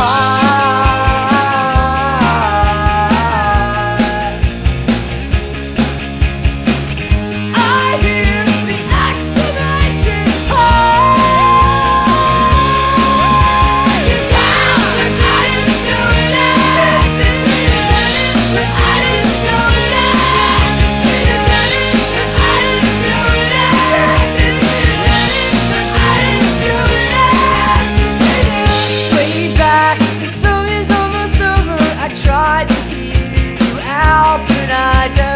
far I die.